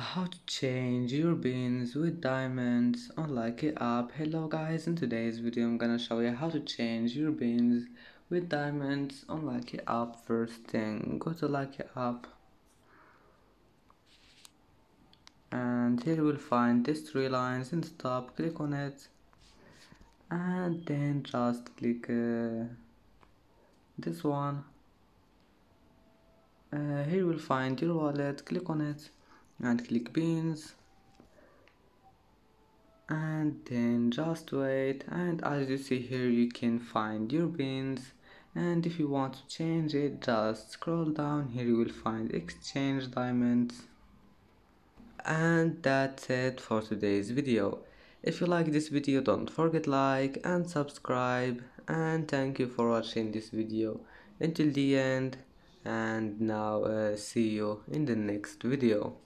how to change your beans with diamonds. On Likee app. Hello guys. In today's video i'm gonna show you how to change your beans with diamonds. On Likee app first thing go to Likee app. And here you will find these three lines in the top. Click on it. And then just click uh, this one. Uh, here you will find your wallet. Click on it and click beans. And then just wait. And as you see here you can find your beans. And if you want to change it just scroll down. Here you will find exchange diamonds. And that's it for today's video. If you like this video don't forget like and subscribe. And thank you for watching this video. Until the end. And now uh, see you in the next video